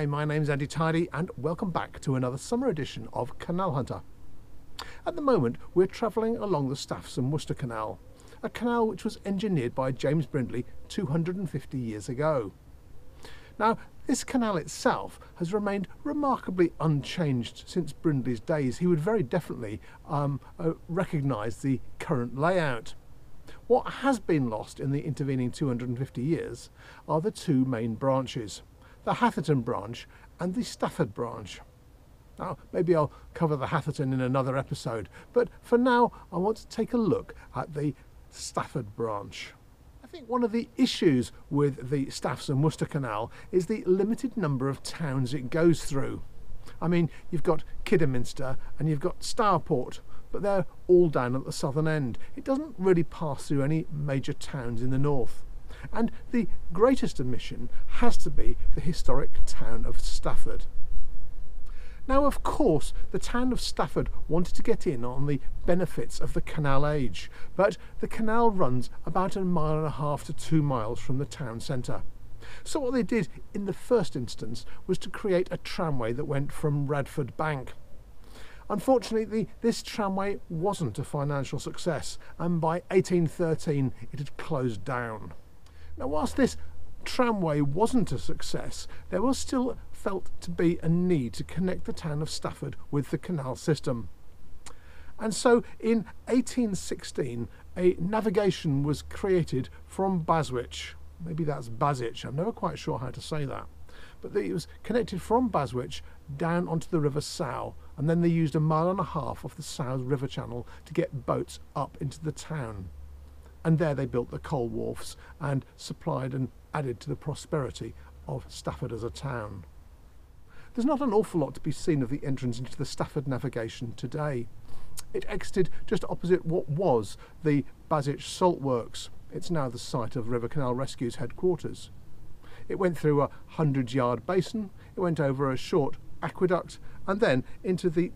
Hi, my name's Andy Tidy, and welcome back to another summer edition of Canal Hunter. At the moment, we're travelling along the Staffs and Worcester Canal, a canal which was engineered by James Brindley 250 years ago. Now, this canal itself has remained remarkably unchanged since Brindley's days. He would very definitely um, uh, recognise the current layout. What has been lost in the intervening 250 years are the two main branches, the Hatherton branch and the Stafford branch. Now, maybe I'll cover the Hatherton in another episode, but for now I want to take a look at the Stafford branch. I think one of the issues with the Staffs and Worcester Canal is the limited number of towns it goes through. I mean, you've got Kidderminster and you've got Stourport, but they're all down at the southern end. It doesn't really pass through any major towns in the north. And the greatest omission has to be the historic town of Stafford. Now, of course, the town of Stafford wanted to get in on the benefits of the canal age, but the canal runs about a mile and a half to two miles from the town centre. So what they did in the first instance was to create a tramway that went from Radford Bank Unfortunately, this tramway wasn't a financial success, and by 1813 it had closed down. Now, whilst this tramway wasn't a success, there was still felt to be a need to connect the town of Stafford with the canal system. And so in 1816, a navigation was created from Baswich. Maybe that's Baswich, I'm never quite sure how to say that. But it was connected from Baswich down onto the River Sow and then they used a mile and a half of the Sow River Channel to get boats up into the town. And there they built the coal wharfs and supplied and added to the prosperity of Stafford as a town. There's not an awful lot to be seen of the entrance into the Stafford navigation today. It exited just opposite what was the Baswich Salt Works. It's now the site of River Canal Rescue's headquarters. It went through a hundred yard basin, it went over a short aqueduct, and then into the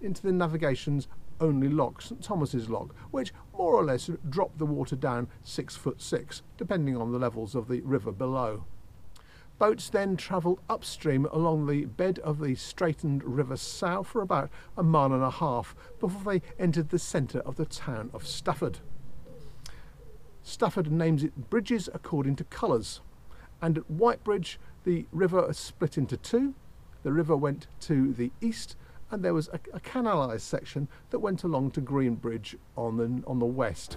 into the navigation's only lock, St Thomas's lock, which more or less drop the water down six foot six, depending on the levels of the river below. Boats then travelled upstream along the bed of the straightened River Sow for about a mile and a half before they entered the centre of the town of Stafford. Stafford names it bridges according to colours, and at Whitebridge the river is split into two, the river went to the east and there was a, a canalised section that went along to Greenbridge on the, on the west.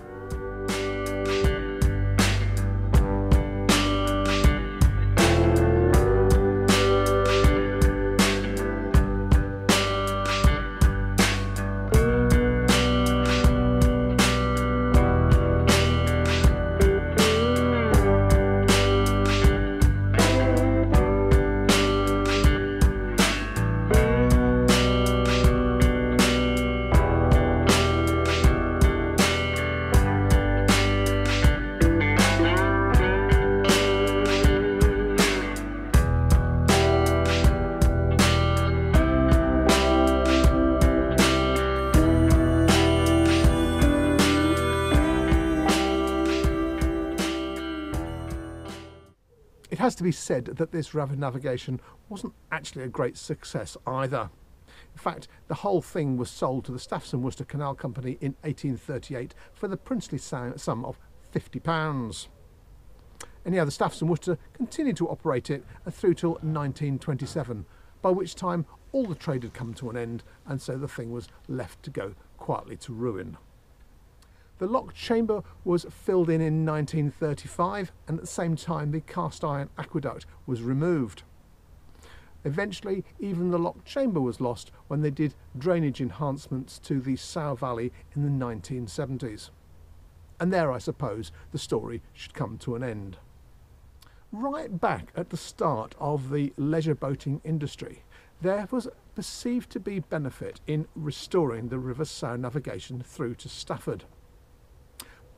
Has to be said that this rapid navigation wasn't actually a great success either. In fact, the whole thing was sold to the Staffs and Worcester Canal Company in 1838 for the princely sum of £50. Anyhow, the Staffs and Worcester continued to operate it uh, through till 1927, by which time all the trade had come to an end and so the thing was left to go quietly to ruin. The lock chamber was filled in in 1935 and at the same time the cast iron aqueduct was removed. Eventually even the lock chamber was lost when they did drainage enhancements to the Sow Valley in the 1970s. And there I suppose the story should come to an end. Right back at the start of the leisure boating industry, there was perceived to be benefit in restoring the River Sow navigation through to Stafford.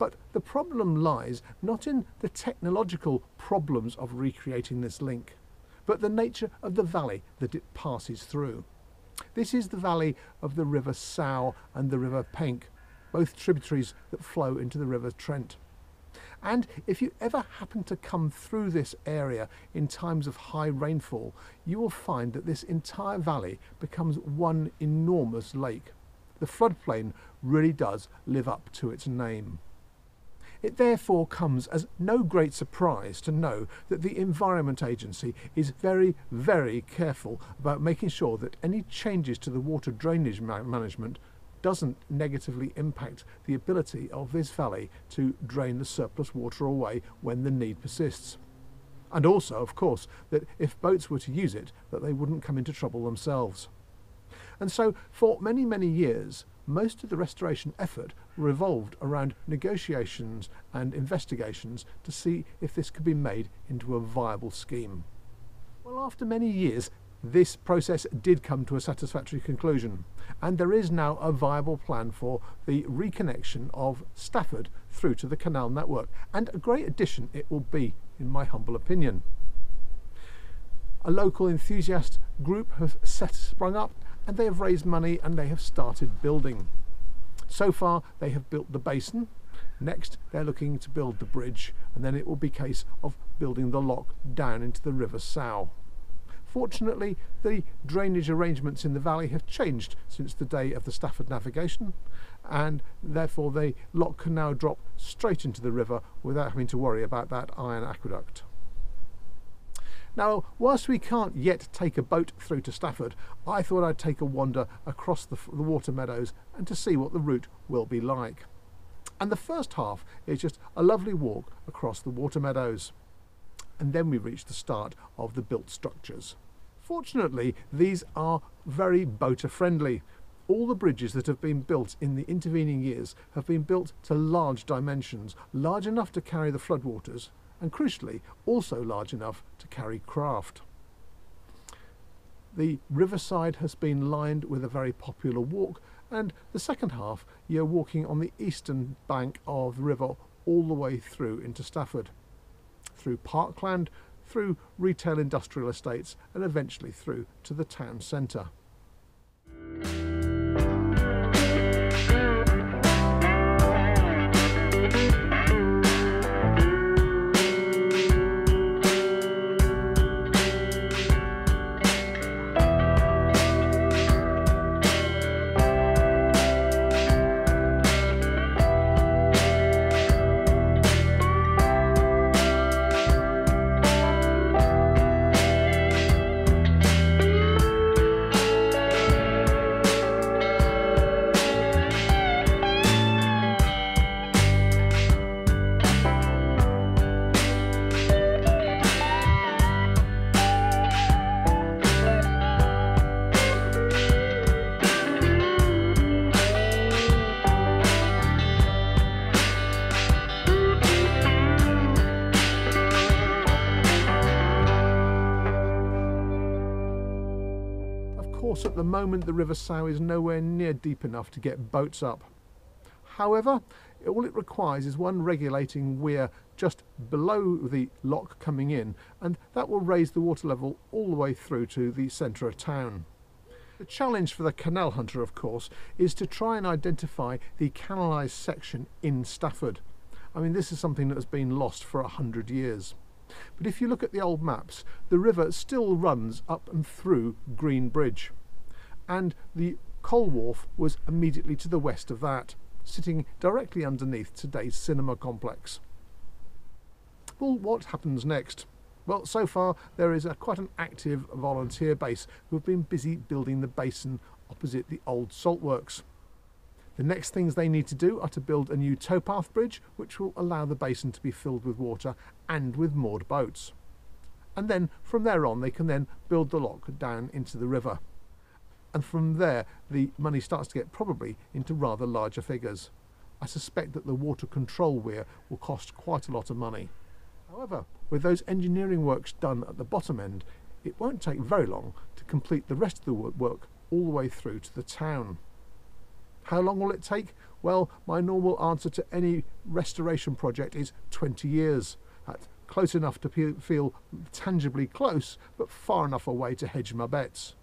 But the problem lies not in the technological problems of recreating this link, but the nature of the valley that it passes through. This is the valley of the River Sow and the River Penk, both tributaries that flow into the River Trent. And if you ever happen to come through this area in times of high rainfall, you will find that this entire valley becomes one enormous lake. The floodplain really does live up to its name. It therefore comes as no great surprise to know that the Environment Agency is very, very careful about making sure that any changes to the water drainage ma management doesn't negatively impact the ability of this valley to drain the surplus water away when the need persists. And also, of course, that if boats were to use it, that they wouldn't come into trouble themselves. And so, for many, many years, most of the restoration effort revolved around negotiations and investigations to see if this could be made into a viable scheme. Well, after many years, this process did come to a satisfactory conclusion, and there is now a viable plan for the reconnection of Stafford through to the canal network, and a great addition it will be, in my humble opinion. A local enthusiast group has set, sprung up, and they have raised money and they have started building. So far, they have built the basin. Next, they're looking to build the bridge, and then it will be case of building the lock down into the River Sow. Fortunately, the drainage arrangements in the valley have changed since the day of the Stafford navigation, and therefore the lock can now drop straight into the river without having to worry about that iron aqueduct. Now, whilst we can't yet take a boat through to Stafford, I thought I'd take a wander across the, the water meadows and to see what the route will be like. And the first half is just a lovely walk across the water meadows and then we reach the start of the built structures. Fortunately, these are very boater friendly. All the bridges that have been built in the intervening years have been built to large dimensions, large enough to carry the floodwaters, and crucially, also large enough to carry craft. The riverside has been lined with a very popular walk, and the second half you're walking on the eastern bank of the river all the way through into Stafford through parkland, through retail industrial estates and eventually through to the town centre. The moment, the River Sow is nowhere near deep enough to get boats up. However, all it requires is one regulating weir just below the lock coming in, and that will raise the water level all the way through to the centre of town. The challenge for the canal hunter, of course, is to try and identify the canalised section in Stafford. I mean, this is something that has been lost for a hundred years. But if you look at the old maps, the river still runs up and through Green Bridge. And the coal wharf was immediately to the west of that, sitting directly underneath today's cinema complex. Well, what happens next? Well, so far there is a, quite an active volunteer base who have been busy building the basin opposite the old saltworks. The next things they need to do are to build a new towpath bridge which will allow the basin to be filled with water and with moored boats. And then from there on they can then build the lock down into the river. And from there the money starts to get probably into rather larger figures. I suspect that the water control weir will cost quite a lot of money. However, with those engineering works done at the bottom end, it won't take very long to complete the rest of the work all the way through to the town. How long will it take? Well, my normal answer to any restoration project is 20 years. That's close enough to feel tangibly close, but far enough away to hedge my bets.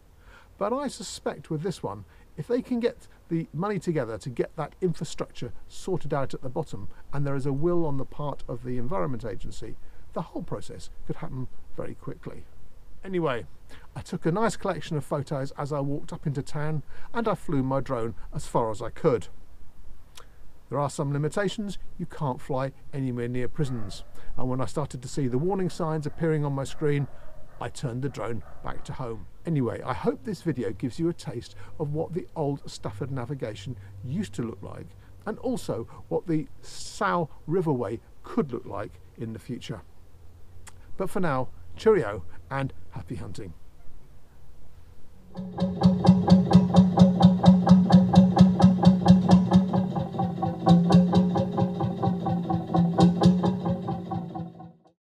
But I suspect with this one, if they can get the money together to get that infrastructure sorted out at the bottom, and there is a will on the part of the Environment Agency, the whole process could happen very quickly. Anyway, I took a nice collection of photos as I walked up into town and I flew my drone as far as I could. There are some limitations, you can't fly anywhere near prisons. And when I started to see the warning signs appearing on my screen, I turned the drone back to home. Anyway, I hope this video gives you a taste of what the old Stafford navigation used to look like and also what the Sow Riverway could look like in the future. But for now, cheerio and happy hunting.